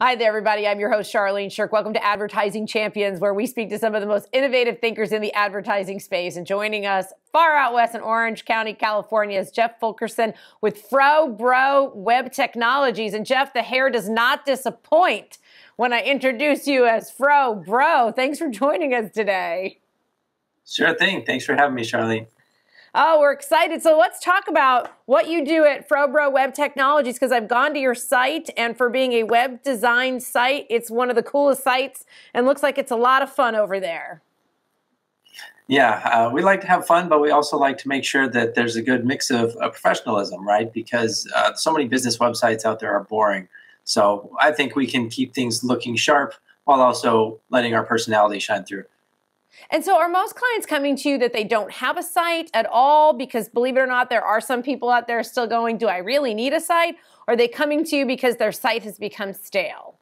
Hi there, everybody. I'm your host, Charlene Shirk. Welcome to Advertising Champions, where we speak to some of the most innovative thinkers in the advertising space. And joining us far out west in Orange County, California, is Jeff Fulkerson with FroBro Web Technologies. And Jeff, the hair does not disappoint when I introduce you as Fro Bro. Thanks for joining us today. Sure thing. Thanks for having me, Charlene. Oh, we're excited. So let's talk about what you do at FroBro Web Technologies because I've gone to your site and for being a web design site, it's one of the coolest sites and looks like it's a lot of fun over there. Yeah, uh, we like to have fun, but we also like to make sure that there's a good mix of uh, professionalism, right? Because uh, so many business websites out there are boring. So I think we can keep things looking sharp while also letting our personality shine through. And so, are most clients coming to you that they don't have a site at all? Because believe it or not, there are some people out there still going, Do I really need a site? Or are they coming to you because their site has become stale?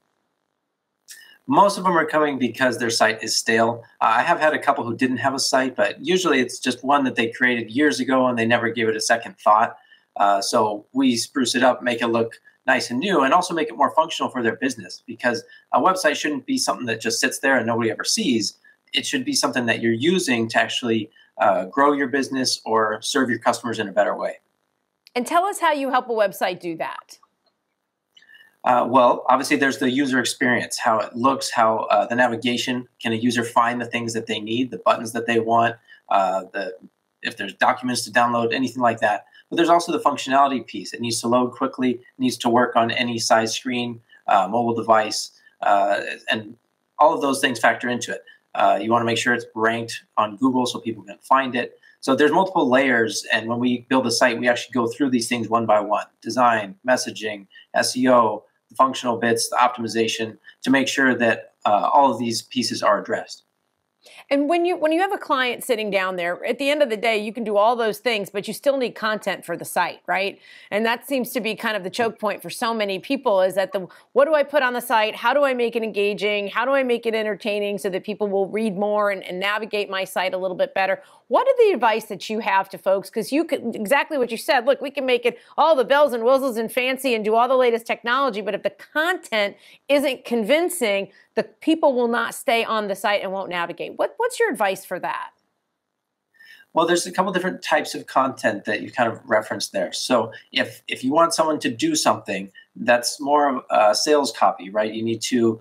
Most of them are coming because their site is stale. Uh, I have had a couple who didn't have a site, but usually it's just one that they created years ago and they never gave it a second thought. Uh, so we spruce it up, make it look nice and new, and also make it more functional for their business because a website shouldn't be something that just sits there and nobody ever sees it should be something that you're using to actually uh, grow your business or serve your customers in a better way. And tell us how you help a website do that. Uh, well, obviously, there's the user experience, how it looks, how uh, the navigation. Can a user find the things that they need, the buttons that they want, uh, the if there's documents to download, anything like that. But there's also the functionality piece. It needs to load quickly, needs to work on any size screen, uh, mobile device, uh, and all of those things factor into it. Uh, you want to make sure it's ranked on Google so people can find it. So there's multiple layers, and when we build a site, we actually go through these things one by one: design, messaging, SEO, the functional bits, the optimization, to make sure that uh, all of these pieces are addressed. And when you when you have a client sitting down there, at the end of the day, you can do all those things, but you still need content for the site, right? And that seems to be kind of the choke point for so many people is that the what do I put on the site? How do I make it engaging? How do I make it entertaining so that people will read more and, and navigate my site a little bit better? What are the advice that you have to folks? Because you could exactly what you said. Look, we can make it all the bells and whistles and fancy and do all the latest technology, but if the content isn't convincing, the people will not stay on the site and won't navigate. What, what's your advice for that? Well, there's a couple different types of content that you kind of referenced there. So if if you want someone to do something, that's more of a sales copy, right? You need to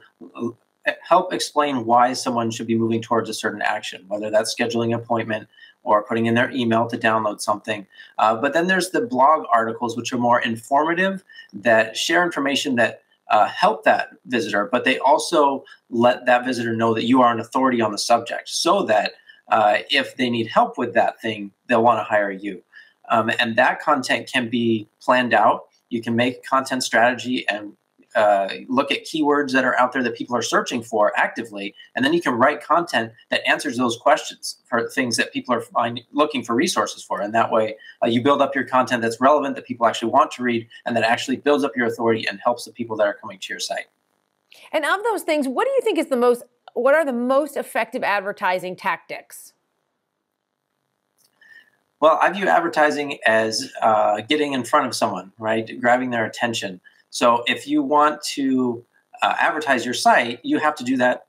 help explain why someone should be moving towards a certain action, whether that's scheduling an appointment or putting in their email to download something. Uh, but then there's the blog articles, which are more informative, that share information that uh, help that visitor, but they also let that visitor know that you are an authority on the subject so that uh, if they need help with that thing, they'll want to hire you. Um, and that content can be planned out. You can make content strategy and uh, look at keywords that are out there that people are searching for actively, and then you can write content that answers those questions for things that people are find, looking for resources for. And that way, uh, you build up your content that's relevant that people actually want to read, and that actually builds up your authority and helps the people that are coming to your site. And of those things, what do you think is the most? What are the most effective advertising tactics? Well, I view advertising as uh, getting in front of someone, right? Grabbing their attention. So if you want to uh, advertise your site, you have to do that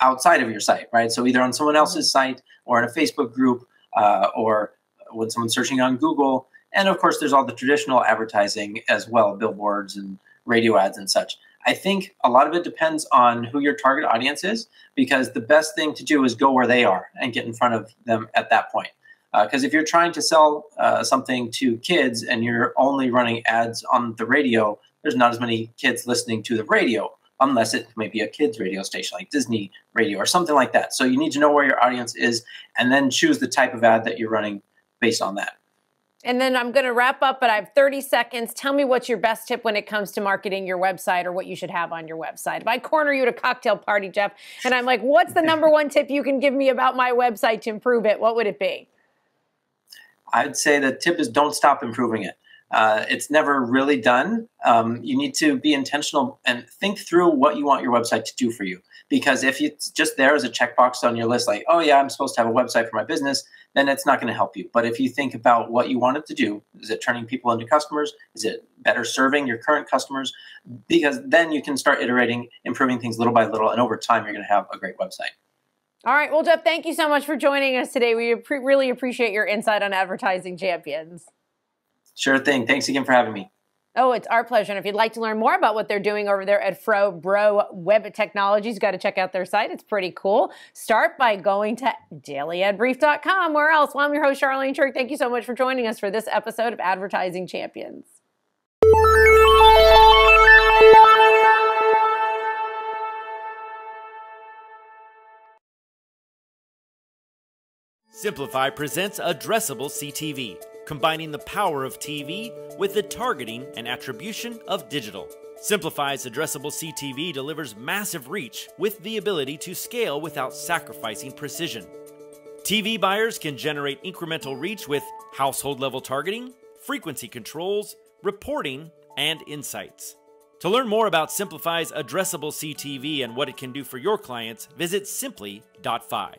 outside of your site, right? So either on someone else's mm-hmm. site or in a Facebook group uh, or when someone's searching on Google. And of course, there's all the traditional advertising as well, billboards and radio ads and such. I think a lot of it depends on who your target audience is because the best thing to do is go where they are and get in front of them at that point. Because uh, if you're trying to sell uh, something to kids and you're only running ads on the radio, there's not as many kids listening to the radio unless it may be a kids radio station like Disney radio or something like that. So you need to know where your audience is and then choose the type of ad that you're running based on that. And then I'm going to wrap up, but I have 30 seconds. Tell me what's your best tip when it comes to marketing your website or what you should have on your website. If I corner you at a cocktail party, Jeff, and I'm like, what's the number one tip you can give me about my website to improve it? What would it be? I'd say the tip is don't stop improving it. Uh, it's never really done. Um, you need to be intentional and think through what you want your website to do for you. Because if it's just there as a checkbox on your list, like, oh yeah, I'm supposed to have a website for my business, then it's not going to help you. But if you think about what you want it to do, is it turning people into customers? Is it better serving your current customers? Because then you can start iterating, improving things little by little, and over time, you're going to have a great website. All right. Well, Jeff, thank you so much for joining us today. We really appreciate your insight on advertising champions. Sure thing. Thanks again for having me. Oh, it's our pleasure. And if you'd like to learn more about what they're doing over there at FroBro Web Technologies, got to check out their site. It's pretty cool. Start by going to dailyadbrief.com. Where else? Well, I'm your host, Charlene Shirk. Thank you so much for joining us for this episode of Advertising Champions. Simplify presents Addressable CTV combining the power of TV with the targeting and attribution of digital. Simplify's addressable CTV delivers massive reach with the ability to scale without sacrificing precision. TV buyers can generate incremental reach with household level targeting, frequency controls, reporting, and insights. To learn more about Simplify's addressable CTV and what it can do for your clients, visit simpli.fi.